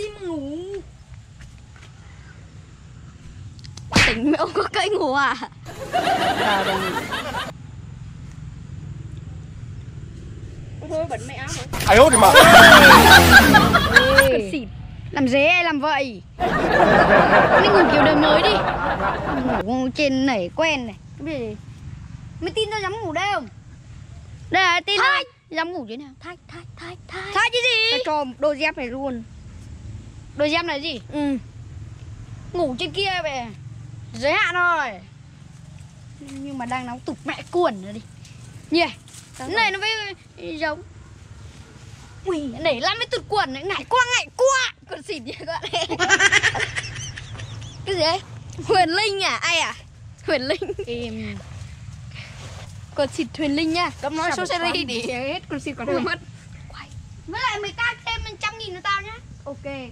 tim ngủ. Tỉnh mà ông có cây ngủ à? Thôi bẩn mẹ áo rồi Ai hốt thì mà? Xịt. Làm dế hay làm vậy Mình ngủ kiểu đời mới đi. Ngủ trên nảy quen này. Mày, Mày tin tao dám ngủ đây không? Đây là tin Thái Dám ngủ thế nào Thái, thái, thái, thái Thái cái gì? Cái cho đôi dép này luôn. Đôi dép này gì? Ừ. Ngủ trên kia về Giới hạn rồi. Nhưng mà đang nóng tục mẹ cuồn rồi đi. Nhỉ Cái này nó mới giống. Ui, nảy lắm mới tụt quần này, ngại qua ngại qua Còn xịt nhỉ các bạn Cái gì đấy? Huyền Linh à? Ai à? Huyền Linh. Em Còn xịt Huyền Linh nha Cấm nói số series đi. Hết con xin còn mất. Với lại mày ca thêm lên trăm nghìn cho tao nhá. Ok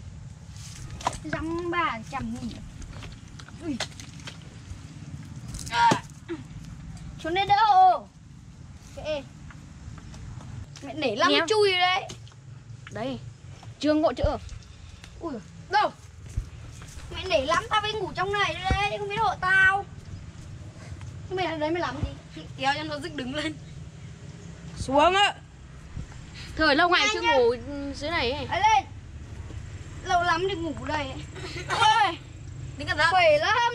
Dăm ba trăm nghìn Ui. À. Đây đỡ hộ Kệ. Mẹ nể lắm Nhém. chui đấy. Đây. Chưa ngộ chữ. Ui Đâu? Mẹ nể lắm tao phải ngủ trong này đấy Không biết hộ tao. Mày ở đấy mày làm gì. Kéo cho nó dứt đứng lên. Xuống á. Thời lâu ngày chưa ngủ dưới này ấy. Ấy lên Lâu lắm thì ngủ đây. Ôi Phê lắm.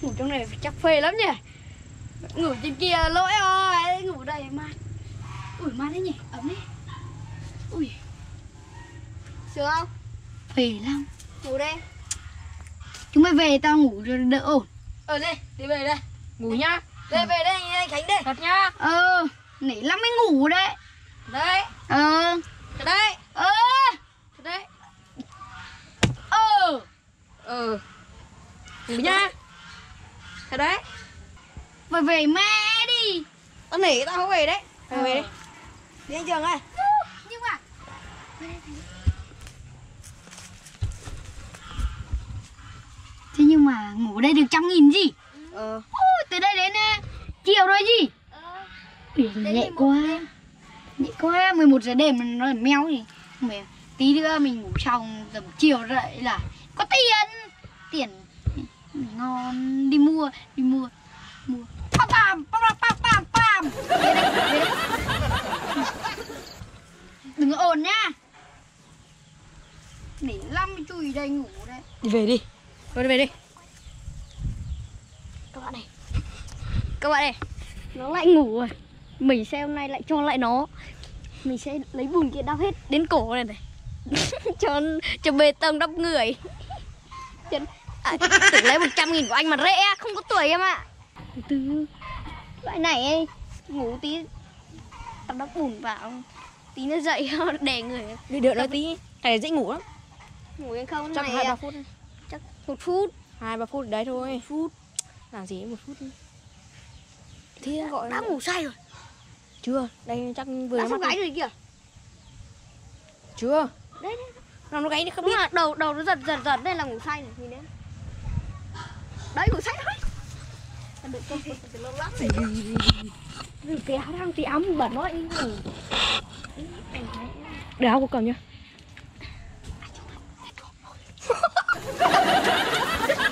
Ngủ trong này chắc phê lắm nhỉ? Ngủ trên kia lỗi rồi Ngủ đây mát Ui mát đấy nhỉ? Ấm đấy. Ui Sướng không? Phê lắm. Ngủ đây. Chúng mày về tao ngủ cho đỡ ổn. Ờ đây Đi về đây. Ngủ nhá. Đây về đây anh Khánh đây Thật nhá. Ờ Nể lắm mới ngủ đấy. Đấy Ờ. Đấy Ờ Ờ Ngủ nhá. Thật đấy. Phải về mẹ đi. Tao nể tao không về đấy. Phải về Ờ. đi. Đi anh Trường ơi. Nhưng mà Thế nhưng mà ngủ đây được trăm nghìn gì? Ờ. Ôi, từ đây đến uh, chiều rồi gì? Ui, nhẹ quá. Nhẹ quá 11 giờ đêm nó là meo gì Mẹ, Tí nữa mình ngủ xong tầm chiều dậy là Có tiền Tiền. Mình ngon đi mua Đi mua Mua. Pam pam pam pam pam pam. Đừng có ồn nhá Để lăm chui đây ngủ đây. Đi về đi. Thôi đi về đi. Các bạn này. Các bạn này. Nó lại ngủ rồi. Mình sẽ hôm nay lại cho lại nó. Mình sẽ lấy bùn kia đắp hết. Đến cổ này này. Cho cho bê tông đắp người Chân à, tưởng lấy 100 nghìn của anh mà rẻ không có tuổi em ạ. Từ loại này ấy, ngủ tí tao đắp bùn vào tí nó dậy đè người. Đi đợi nó tí này dễ ngủ lắm. Ngủ hay không Chắc này hai ba phút. Chắc một phút. Hai ba phút đấy thôi. Phút. Làm gì một phút? Thế gọi đã ngủ say rồi. Chưa Đây chắc vừa đã mắt thôi. rồi. kìa. Chưa. Đấy đấy Nào nó gáy đi không Đúng biết. là đầu đầu nó giật giật giật đây là ngủ say này nhìn đấy. Đấy ngủ say đấy được không được lâu lắm rồi cái áo đang cái áo mình bẩn nó Để áo của cầm nhá.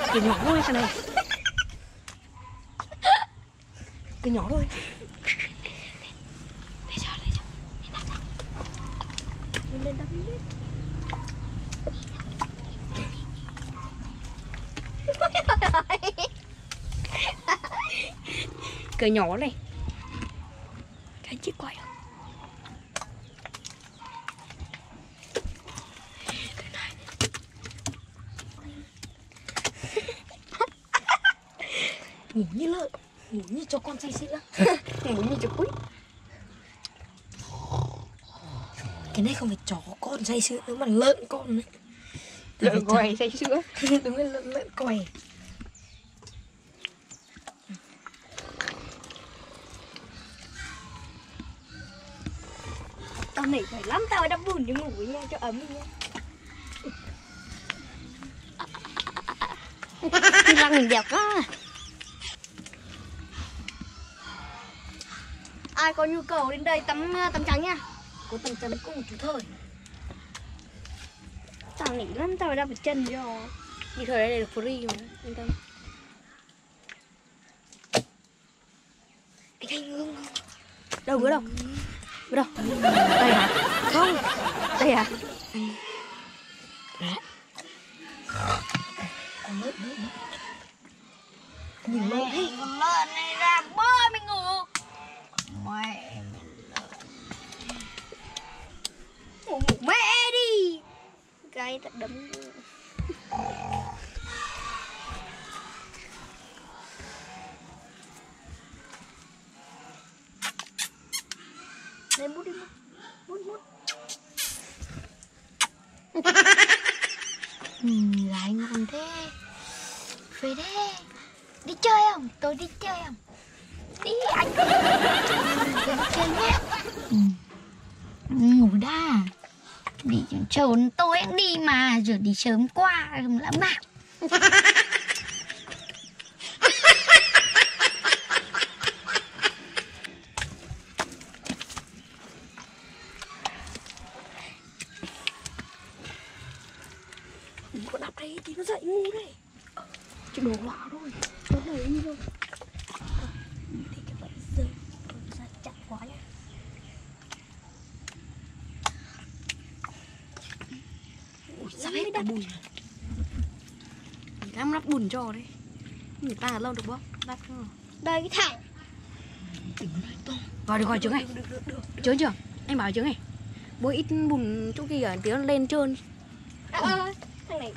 Cái nhỏ thôi cái này. Cái nhỏ thôi. Lên đắp Cái nhỏ này. Cái chiếc quay. À? Ngủ như lợn Ngủ như cho con say sữa Ngủ như cho quýt. Cái này không phải chó con say sữa nữa mà lợn con ấy. Lợn quầy say sữa Đúng là lợn lợn quầy tao phải lắm, tao đắp bùn đi ngủ nha, cho ấm nha. Cái răng mình đẹp quá. Ai có nhu cầu đến đây tắm à, tắm trắng nha? Có tắm trắng cũng một chút thôi. Tao nỉ lắm, tao đau vào chân cho đi thời đây là free mà, yên tâm anh anh ngưng đâu cửa đâu cửa đâu đây hả không hả nhìn lợn này ra bơi mình ngủ. Mẹ. Ngủ mẹ đi. Cái thật đấm lên bút đi bút bút bút ừ, gái ngon thế về đây đi chơi không tôi đi chơi không đi anh đi chơi nhé ừ. ngủ đã đi trốn tôi cũng đi mà rồi đi sớm qua lắm à. mạn. có đây thì nó dậy ngu đấy, chứ đồ lạ thôi nó này đi thôi thì các bạn rơi ra chặt quá nhá Ui, bùn Em lắp bùn cho đấy. Người ta lâu được không? Lắp cho đây cái thằng. Vào được vào trứng này Trứng chưa? Anh bảo trứng này Bôi ít bùn chỗ kia tí nó lên trơn. À, à, thằng này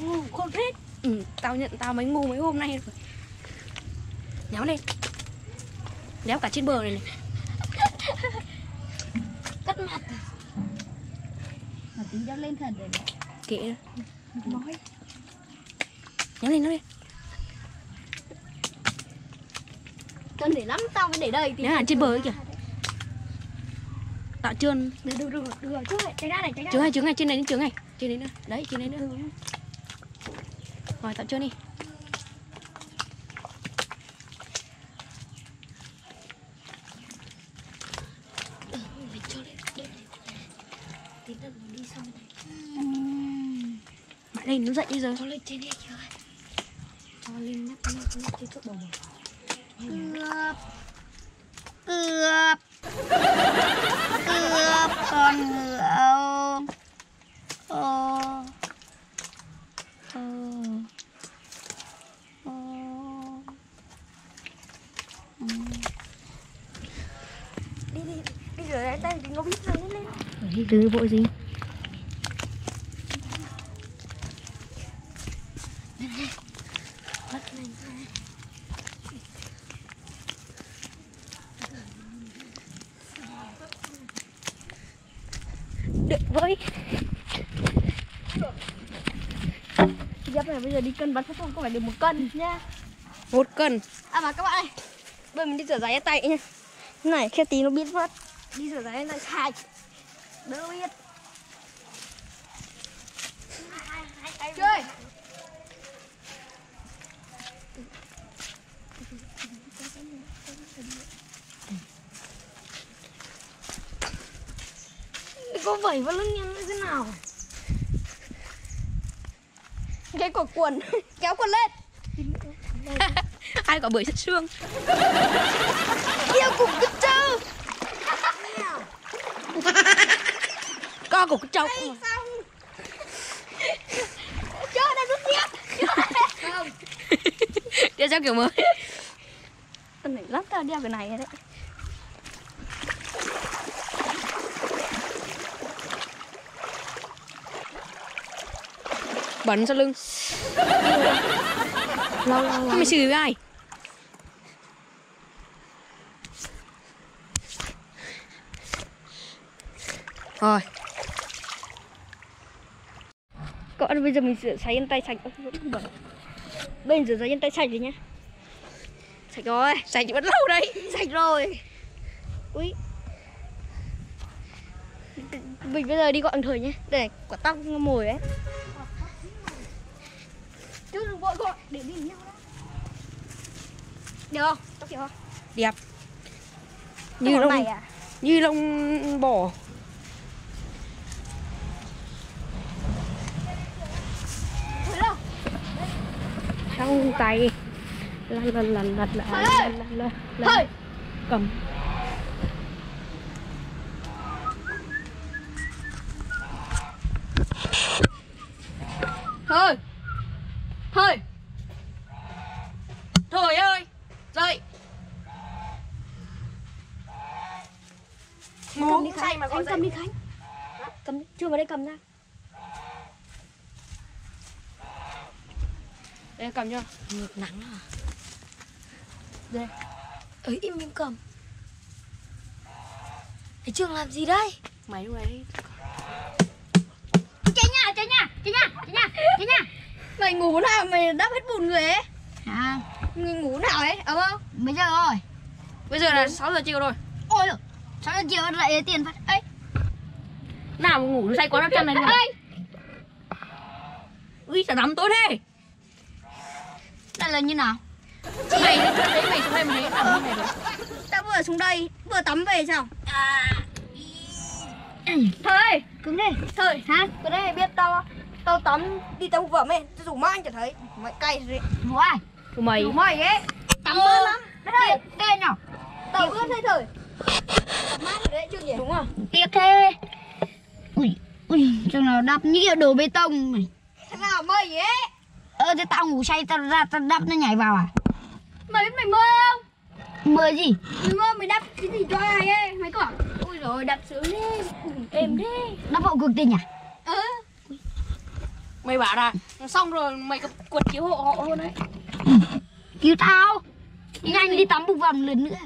ngu không hết Ừ, tao nhận tao mấy ngu mấy hôm nay rồi. Nhéo lên. Đéo cả trên bờ này này. Cắt mặt. Mà tí cho lên thật rồi. Kệ nói Nhéo lên, nhéo lên. Cần để lắm tao mới để đây thì Nhéo hẳn trên bờ ấy kìa. Tạo trơn. Được được được được chút này tránh ra này tránh ra Trứng này, trứng này, trên này trứng này Trên đấy nữa, đấy, trên đấy nữa Rồi, tạo trơn đi phải cho lên đây tí nữa mình đi xong này Nó dậy bây giờ cho lên trên đây chưa Cho lên nắp nắp nắp trên chỗ bầu bầu. Cướp cướp cướp con ngựa ô. Ô. Ô. Ô đi đi đi. Rửa lại tay đừng có biết lên lên. Đi từ vội gì bắt lên Được với Đi cân bắn phát không? Có phải được một cân nha Một cân. À mà các bạn ơi Bây mình đi rửa giấy tay nha Này khéo tí nó biết mất. Đi rửa giấy tay sạch Đỡ biết. Chơi. Có vẩy vào lưng nhân như thế nào Cái cổ quần Kéo quần lên. Ai có bưởi sắt xương? Yêu cùng cái trâu Co của cái trâu xong. Đã rút tiếp Không. Đeo sao kiểu mới. Con này lắm tao đeo cái này đấy. Bắn sau lưng Lâu lâu Mày xử với ai? Rồi. Bạn bây giờ mình rửa sấy chân tay sạch. Bây giờ rửa chân tay sạch rồi nhá. Sạch rồi. Sạch vẫn lâu đấy. Sạch rồi. Ui Mình bây giờ đi gọn thời nhé Đây này, quả tóc mồi ấy Chứ đừng vội vội để đi nhau đó Được không? Chắc kiểu không? Đẹp. Như lông à? Như lông bò. Trong tay. Lần lần lần lần lần lần lần Cầm. Chưa vào đây cầm cho Ngược nắng à? Đây. Ấy im im cầm. Thầy Trường làm gì đây? Mày lúc này Cháy nhà cháy nhà cháy nhà cháy nhà cháy nhà Mày ngủ nào mày đắp hết bùn người ấy. À, Mày ngủ nào ấy ấm không? Mấy giờ rồi? Bây giờ là 6 giờ chiều rồi. Ôi giời, sao giờ chiều lại tiền phát. Ấy? Nào mà ngủ say quá nó chân này luôn Ui sao đắm tối thế. Đây là như nào? Mày thấy mày xuống đây mày thấy đắm như này rồi Tao vừa xuống đây Vừa tắm về sao? Ừ, Thôi cứng đi. Thôi. Hả? Vừa đây mày biết tao Tao tắm đi tắm vợ mày Tao rủ mai chẳng thấy. Mày cay rồi Vụ ai? Tụi mày. Rủ mày ấy Tắm ướt lắm. Đây, đây nào. Tao ướt thế thôi. Tắm mát đấy chứ nhỉ? Đúng không Tiếc thế. Ui, ui, chừng nào đập kiểu đổ bê tông mày. Thằng nào mày ấy Ơ, thế tao ngủ say tao ra tao đắp nó nhảy vào à? Mày biết mày mơ không Mơ gì? Mày mơ mày đắp cái gì cho ai ấy Mày có Ui rồi đắp sướng đi Êm thế Đắp hộ cuộc tình à? Ờ Mày bảo là xong rồi mày có quật chiếu hộ họ luôn đấy Cứu tao. Nhanh đi tắm một vòng lần nữa.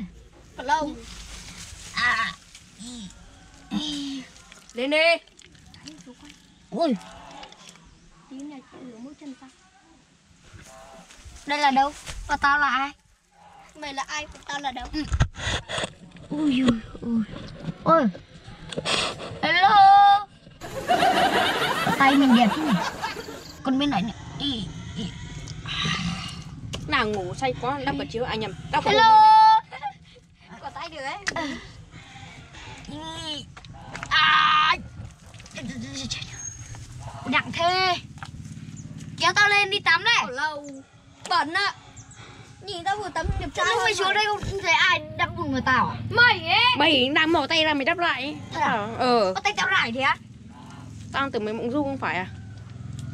Còn lâu À. Lên đi Ui, đây là đâu? Và tao là ai? Mày là ai Tao là đâu Ui, ui, ui. Ôi. Hello. Tay mình đẹp thế nhỉ? Còn bên này ý. Nào ngủ say quá đắp quật chiếu À nhầm đắp Hello. Có tay được ấy Ý. À. Nặng thế. Kéo tao lên đi tắm này. Còn lâu Bẩn ạ Nhìn tao vừa tắm đẹp trai Lúc mày xuống đây không thấy ai đắp bùn người tao à? Mày ấy Mày đang mò tay ra mày đắp lại Thật à? Ờ Có tay tao rải thế á? Tao tưởng mày mộng du không phải à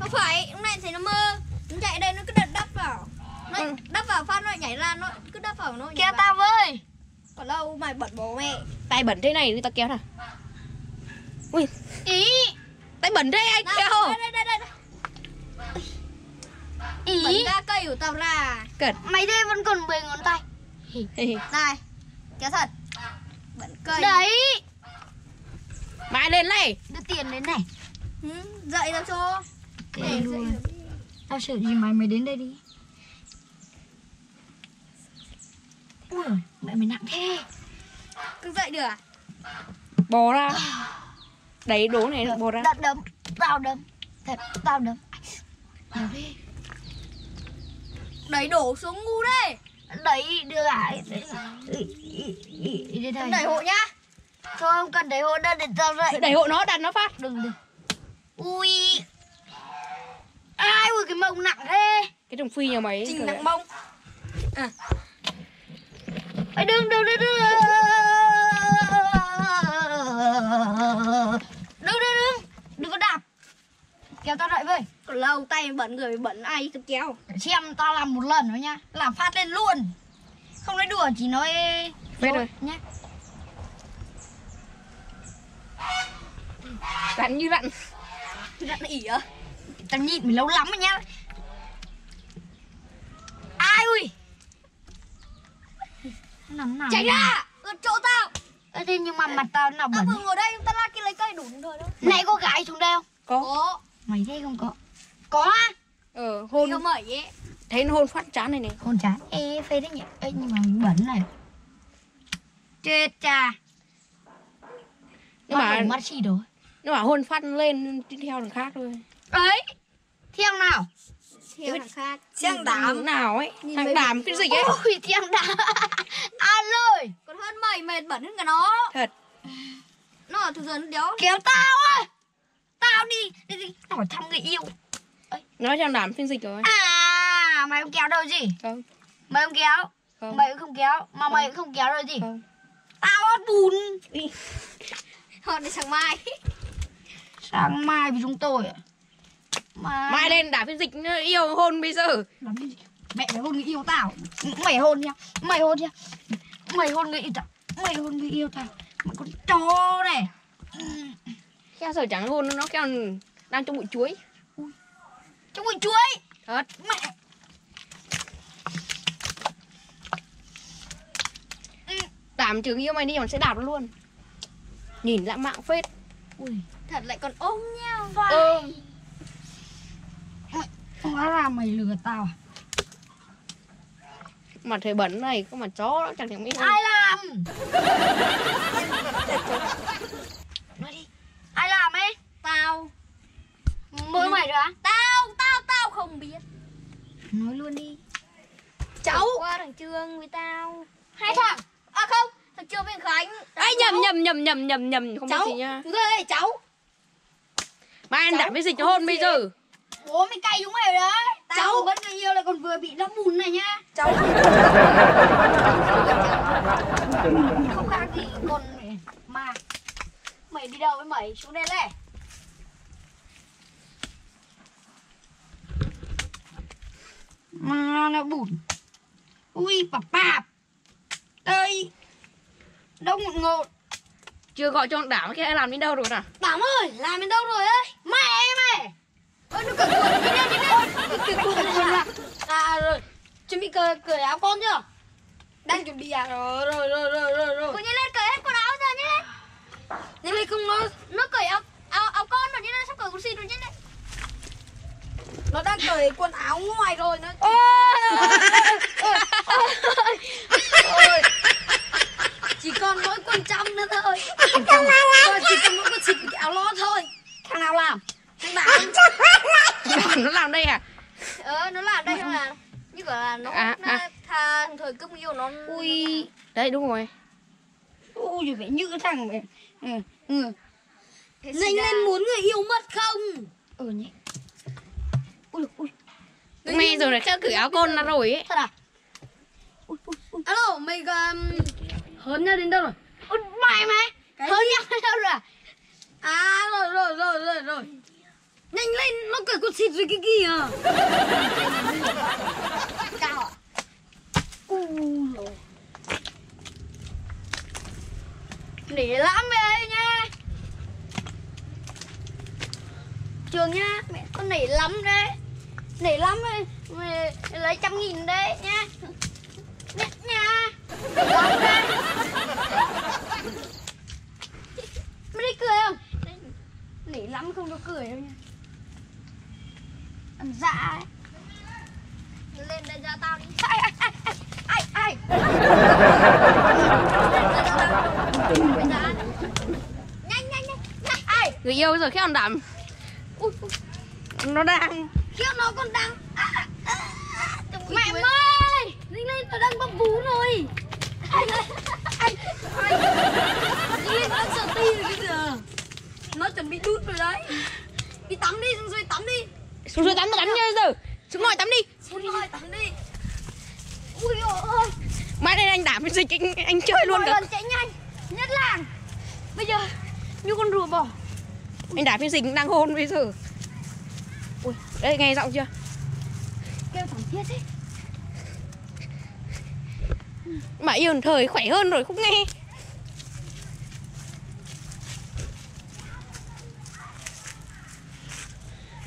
Không phải Hôm nay thấy nó mơ Nó chạy đây nó cứ đập đắp vào Nó Ừ. đắp vào phát nó nhảy ra Nó cứ đắp vào nó nhảy Kéo tao với. Còn lâu mày bẩn bố mẹ Tay bẩn thế này người ta kéo nào Ui Ý. Tay bẩn anh đây, đây, đây, đây. Bẩn Ý. ra cây của tao ra Cẩn Mày đây vẫn còn 10 ngón tay. Này Kéo thật Bẩn cây Đấy. Mày lên này Đưa tiền đến này. ừ, Dậy tao cho Để luôn. Tao sợ gì mày mày đến đây đi. Ui mẹ mày nặng thế. Cứ dậy được à Bò ra Đấy đố này bò ra Tao đấm, tao đấm. Thật, tao đấm. Đẩy đổ xuống ngu đây Đấy, đưa lại. Đẩy hộ nhá Thôi không cần đẩy hộ đâu để tao dậy. Đẩy hộ nó đặt nó phát Đừng đừng. Ui. Ai ui cái mông nặng thế. Cái trồng phi nhà mày Trình nặng mông Ê, đừng đừng đừng đừng. Đừng đừng đừng. Đừng có đạp. Kéo tao dậy với. Còn lâu tay bẩn người bẩn ai tao kéo? Xem tao làm một lần thôi nhá. Làm phát lên luôn. Không nói đùa chỉ nói Biết rồi. nhá. Cắn như lặn Đặt ỉ à Tao nhịn mày lâu lắm rồi nhá. Ai ui? Nắm nào Chạy ra Ướt chỗ tao Ê, Thế nhưng mà mặt tao nào Tao bẩn. vừa ngồi đây tao la kia lấy cây đủ rồi đó. Nãy có gái xuống đây không? Có. Có. Mày thấy không có? Có á. Ờ hôn. Mẩy ấy. Thấy nó hôn phát chán này này. Hôn chán. Ê phê đấy nhỉ. Ê nhưng mà bẩn này. Chết cha. Mắt mà đổ mắt xì đồ. Nó bảo hôn phát lên đi theo thằng khác thôi. Đấy Theo nào Theo thằng khác Thằng nào ấy? Nhìn Thằng đám phiên dịch ấy? Ôi theo đám An ơi Còn hơn mày mày bẩn hơn cả nó. Thật. Nó thực giờ nó đéo. Kéo tao ơi Tao đi. Đi đi. Hỏi thăm người yêu. Nói thằng đám phiên dịch rồi. À mày không kéo đâu gì? Không. mày không kéo. Không. mày cũng không kéo. Mà mày cũng không kéo đâu gì? Không. tao hót bùn. Họ đi sáng mai. Sáng mai với chúng tôi à? Mai Mai lên đả phiên dịch yêu hôn bây giờ. Mẹ mày hôn người yêu tao. Mày hôn nha mày hôn nha mày hôn người yêu tao mày hôn người yêu tao. Mày con chó này. Keo sở chẳng hôn nó keo đang trong bụi chuối. Trong bụi chuối. Thật. Mẹ. Đảm trường yêu mày đi mà sẽ đạp nó luôn. Nhìn lãng mạn phết. Ui Thật lại còn ôm nhau. Ôm hóa ra mày lừa tao à? Mà thời bẩn này có mà chó nó chẳng thèm biết. Ai làm? Nói đi. Ai làm ấy? Tao. Mỗi mày rồi á Tao, tao, tao không biết. Nói luôn đi. Cháu. Qua thằng Trương với tao. Hai thằng. À không, thằng Trương với Khánh. Ấy nhầm nhầm nhầm nhầm nhầm nhầm. Không biết Cháu. gì nha. Ơi, cháu. Mai anh đảm phiên dịch hôn bây giờ bố mày cay chúng mày rồi đấy. Tao Cháu- vẫn người yêu lại còn vừa bị đắp bùn này nhá. Cháu không khác gì con mẹ mà mày đi đâu với mày? Xuống đây lẹ mà nó bùn. Ui bạp đây. Đông ngột ngột. Chưa gọi cho đảm cái làm đến đâu rồi nè? Bảo ơi, làm đến đâu rồi ấy? Mẹ ơi! mày! Ôi, nó đi đi. À, rồi, chuẩn bị cởi, cởi áo con chưa? Đang chuẩn bị à? Rồi, rồi, rồi, rồi, rồi, rồi. Cô nhanh lên cởi hết quần áo ra nhanh lên Nhưng mà không nó, Nó cởi áo, áo, áo con rồi nhanh lên sắp cởi quần xịt rồi nhanh lên nó đang cởi quần áo ngoài rồi, nó... Ôi, chỉ còn mỗi quần trong nữa thôi. Rồi, chỉ còn mỗi quần xịt cái áo lót thôi. Thằng nào làm? Thằng nào? Nó làm đây à Ờ, nó làm đây không là Như kiểu là nó, À, nó à. thà thời cưng yêu nó Ui, Đây đúng rồi ui, phải như thằng mày. Ừ, ừ. Ra. lên muốn người yêu mất không? Ừ nhỉ. Ui, ui. Mẹ giờ này chắc cởi áo con ra rồi ấy Thật à? Ui, ui, ui. Alo, mày um, hớn nhau đến đâu rồi? Ui, mày mày. Hớn nhau đến đâu rồi? à? À, rồi, rồi, rồi, rồi, rồi. Nhanh lên, nó cởi con xịt rồi cái kìa. Cao à? Ui, rồi. Nỉ lắm vậy nha. Trường nha, mẹ con nỉ lắm đấy. Nỉ lắm ấy. Mày lấy trăm nghìn đấy nha. Nè nha. Lắm đấy. Mày đi cười không? Nỉ lắm không có cười đâu nha. Ăn dạ. Ấy. Lên đây ra tao đi. Ai, ai, ai, ai, ai, Nhanh nhanh nhanh. Nhanh Ai? Người yêu giờ khéo ui. Nó đang. Khiêu nó còn đang. À, à, à. Mẹ ơi! Nhanh lên nó đang bắp vú rồi. Anh ơi Anh Anh nó đang sợ ti rồi bây giờ. Nó chuẩn bị đút rồi đấy. Đi tắm đi xuống dưới tắm đi Xuống dưới tắm nó tắm bây giờ Xuống ngồi tắm đi. Xuống dưới tắm đi. Ui ôi. Mai đây anh đảm dịch anh, anh chơi luôn cả chạy nhanh. Nhất làng. Bây giờ Như con rùa bò. Anh đảm phiên dịch đang hôn bây giờ Ui, đây nghe giọng chưa? Kêu thằng thiết ấy Mà yêu thời khỏe hơn rồi không nghe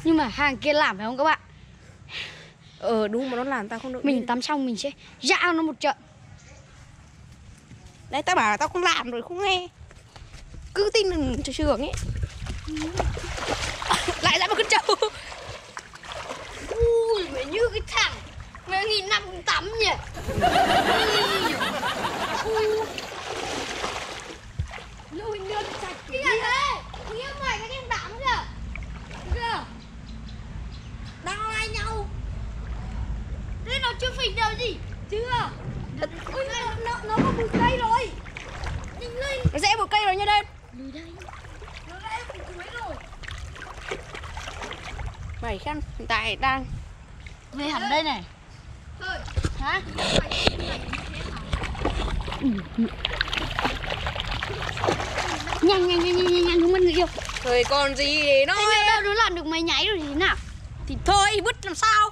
Nhưng mà hàng kia làm phải không các bạn? Ờ đúng mà nó làm tao không được Mình tắm xong mình sẽ dã nó một trận. Đấy tao bảo là tao không làm rồi không nghe. Cứ tin đừng cho trường ấy Lại ra một con trâu Ui mày như cái thằng Mày nghìn năm không tắm nhỉ Ui. Lôi nước sạch Cái gì thế Nghĩa mày cái em đảm kìa Kìa Đang lai nhau Thế nó chưa phình đâu gì Chưa Ui nó, nó, nó có một cây rồi Nhanh lên Nó rẽ một cây rồi nha đây Lùi đây Nó đã em cuối rồi Mày khăn hiện tại đang Về hẳn đây này Thôi, Hả? Nhanh nhanh nhanh nhanh nhanh nhanh không mất người yêu Thôi còn gì để nói. Thế đâu nó làm được mày nháy rồi thì thế nào? Thì thôi vứt làm sao?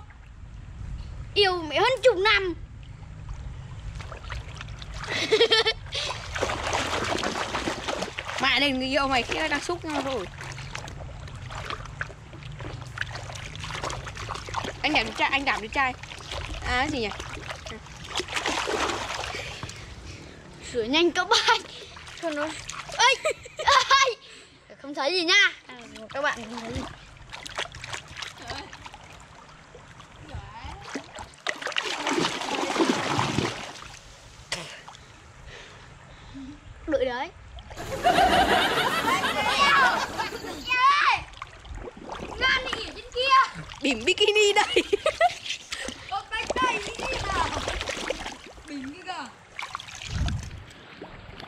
Yêu mẹ hơn chục năm. Mẹ này người yêu mày kia đang xúc nhau rồi Anh đảm đứa trai, anh đảm đứa trai. À cái gì nhỉ? Sửa nhanh các bạn Cho nó. Ây Không thấy gì nha các bạn không thấy gì Đợi đấy Ngan thì ở trên kia. Bỉm bikini đây Có cách đây đi nào. Bình cái cả.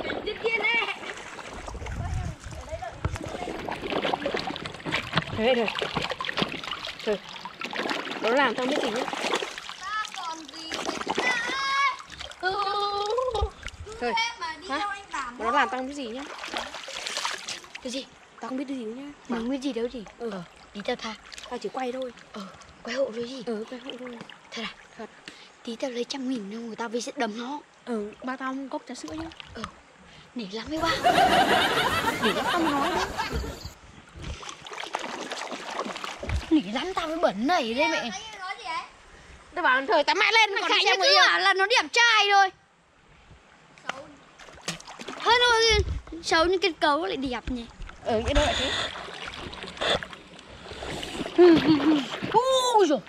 Bình trên kia nè. Thế rồi Thôi. Nó làm tao biết gì nhá. Ừ. Thôi. Mà Hả? Nó làm tao không biết gì nhá. Cái gì? Tao không biết gì nhá. Mày không biết gì đâu gì Ừ. Tí tao tha. Tao chỉ quay thôi. Ờ Quay hộ rồi gì Ừ quay hộ thôi. Thật à? Thật. Tí tao lấy trăm nghìn đâu người ta về sẽ đấm nó. Ừ ba tao một cốc trà sữa nhá. Nể lắm mấy ba. Để nó không nói đấy Lắm tao mới bẩn nảy đây mẹ. Anh nói gì ấy? Tao bảo thời tao mẹ lên Mày còn xem người cứ yêu là nó đẹp trai thôi. Xấu. Hết rồi Xấu như kết cấu lại đẹp nhỉ. Ừ cái đó là thế. Ui dồi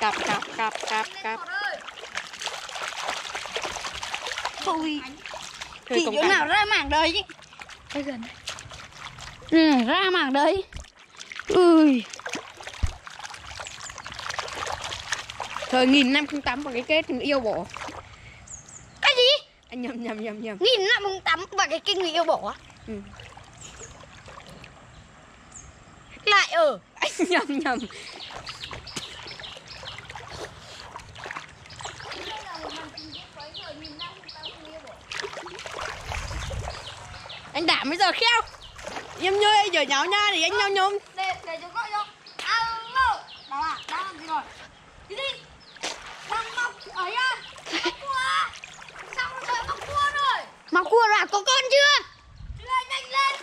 Cặp cặp cặp cặp cặp. Thôi. Chỉ chỗ nào ra mảng đời chứ Đây gần đây ừ, Ra mảng đời Ui. Thời nghìn năm không tắm vào cái kết người yêu bỏ Cái gì? Anh nhầm nhầm nhầm nhầm. Nghìn năm không tắm và cái kinh người yêu bỏ Ừ. Lại ở. Anh nhầm nhầm Đây là một màn trình diễn của anh thời nghìn năm không tao không yêu bỏ. Bây giờ kheo Em nhơi giờ nháo nha thì anh nhau nhôm Để để cho gọi cho. Alo. Đó à, đang làm gì rồi? Cái gì? Đang mọc ấy à? Mọc cua? Xong rồi mọc cua rồi. Mà cua là có con chưa Đi lên nhanh lên.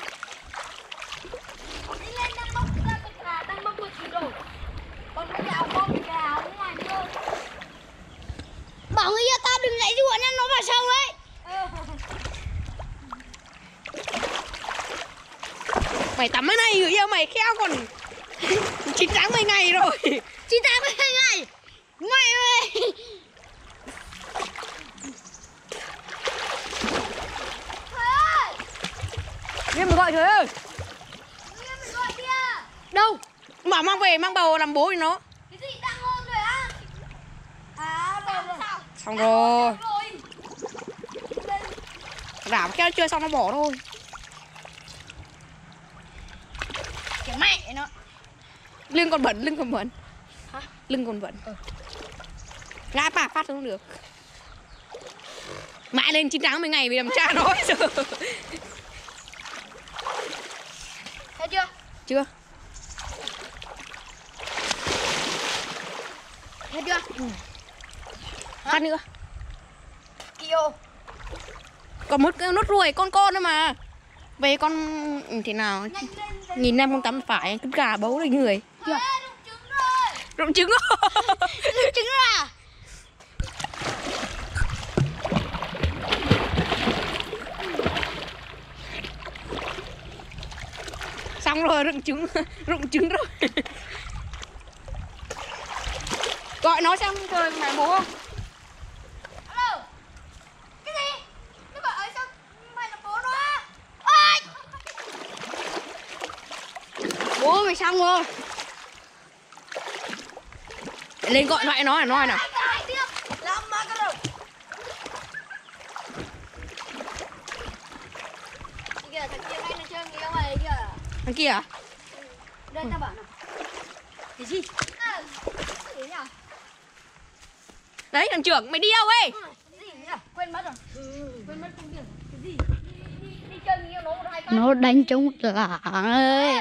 Đi lên đang mọc ra cái là đang mọc một gì rồi. Còn cái áo con cái áo ngoài nữa. Bảo người yêu tao đừng lại rùa nha nó vào sâu ấy Mày tắm cái này người yêu mày kheo còn chín tháng 10 ngày rồi Chị ta mới hai ngày Mày ơi. Em mày gọi trời ơi Người yêu mình gọi kia. Đâu Bảo mang về mang bầu làm bố thì nó Cái gì đang ôm rồi á? À, rồi rồi. Xong rồi. Đảm kheo chưa xong nó bỏ thôi Cái mẹ nó Lưng còn bẩn, lưng còn bẩn. Hả? Lưng còn bẩn. Ngã bà phát không được. Mãi lên 9 tháng 10 ngày vì làm cha nó bây giờ. Thấy chưa? Chưa. Thấy chưa? Phát nữa. Yêu. Còn một cái nốt ruồi con con nữa mà. Về con ừ, thế nào. Nghìn năm không tắm phải Cứ gà bấu đầy người Ê, đụng trứng rồi. Rụng trứng rồi ra Xong rồi rụng trứng Rụng trứng rồi Gọi nó xem trời mày bố không. Cái gì? Nó gọi ấy sao? Mày là bố nó á? Bố mày xong rồi Lên gọi lại nó là nói nào lại thằng kia à Đây tao bảo nào Cái gì? Ờ? Đấy thằng trưởng mày đi đâu ấy? Nhỉ? Quên mất rồi. Quên mất công việc. Cái gì? Nó một hai con. nó đánh trống lảng ơi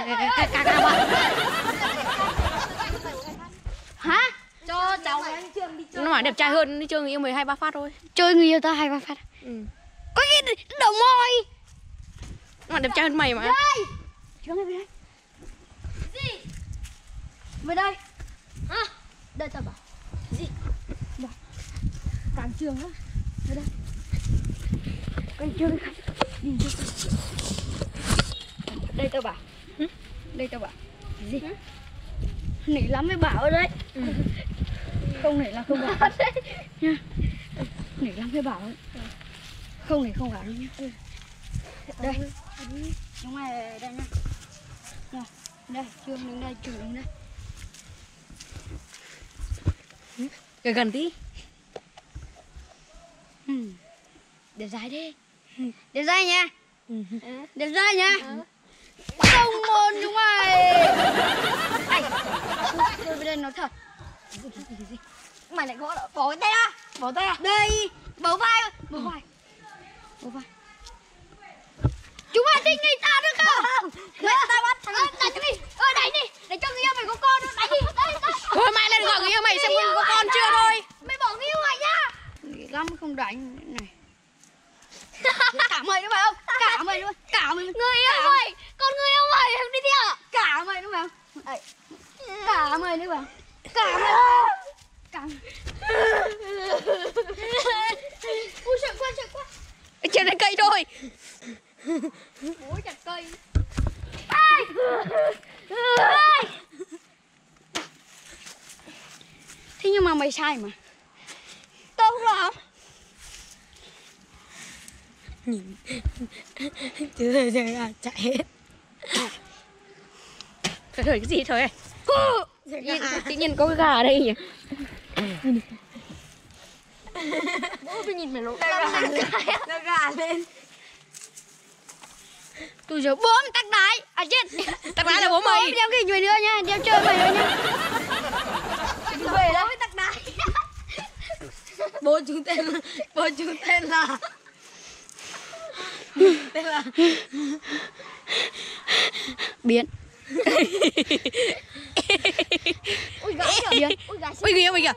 hả Cho cháu anh Trường đi chơi. Nó nói đẹp trai hơn đi chơi người yêu mười hai ba phát thôi. Chơi người yêu ta hai ba phát Ừ. Có cái đầu môi Nó đẹp trai hơn mày mà. Đây. xuống đây về đây. Gì? về đây. Hả? Đây tao bảo. cản trường á. Về đây. Cản trường đi đi đi. Đây tao bảo. Đây tao bảo. Gì nỉ lắm mới bảo ở đấy không nỉ là không bảo nha. Nỉ lắm mới bảo không nỉ không đâu nhá đây. Chúng mày đây nha nha. Đây trường đứng đây trường đứng đây. Gần gần tí. Ừ. Đẹp dai đi Đẹp dai nha Đẹp dai nha Không môn chúng mày Này Tôi bên đây nói thật Mày lại gõ Bỏ cái tay ra. Bỏ tay ra. Đây. Bỏ vai. Bỏ vai. Bỏ vai. Chúng mày thích người ta được không? Mày ta bắt thằng đánh đi. Ơ, đánh đi. Để cho người yêu mày có con nữa Đánh đi. Đây, đây Thôi mày lên gọi người yêu mày xem có con chưa thôi. Mày bỏ người yêu mày nhá. lắm không đánh. Này. Cả mày nữa phải không? Cả mày nữa. Cả mày Người yêu mày, con người yêu mày em đi theo. cả mày nữa phải không? Cả mày nữa phải không? Cả mày mày. Ui sợ quá sợ quá. Trên cái cây thôi Ôi chặt cây. thế nhưng mà mày sai mà Tôi không làm. Chứ thôi giờ chạy hết Thôi thôi cái gì thôi nhiên, tự nhiên có cái gà ở đây nhỉ Bố tôi nhìn mày lộ. Nó gà lên tôi giờ bố mày tắc đái à chết Tắc lái là bố bố mày mày đeo cái người nữa nha đeo chơi mày nữa nha Đi về đó. Tắc đái. Bố chú tên là Bố chú tên là Tên là biến Ui gái kìa. Ui gái Ui kìa kìa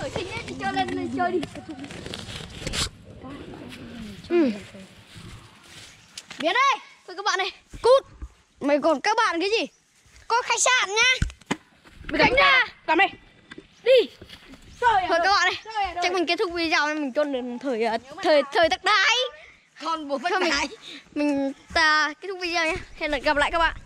thời sinh ấy. Chơi lên lên chơi đi. biến đây thôi các bạn này cút. Mày còn các bạn cái gì? Có khách sạn nha. Mày đánh ra Làm đây. Đi. Trời thôi các bạn này chắc mình kết thúc video này mình chôn được thời ờ, thời thời tắc đái Con bố Thôi mình, mình ta kết thúc video nhé. Hẹn gặp lại các bạn